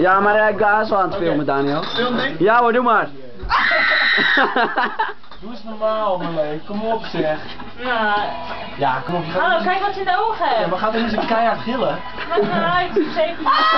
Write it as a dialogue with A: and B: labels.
A: Ja, maar ik eh, eh, ga zo aan het filmen, Daniel.
B: Film ding?
A: Ja hoor, doe maar.
B: Doe eens normaal, man. Kom op zeg.
C: Nou,
B: Ja, kom op. Je
C: hallo, kijk wat je in de ogen
B: Ja, maar gaat er eens een keihard gillen?
C: Maar zeker.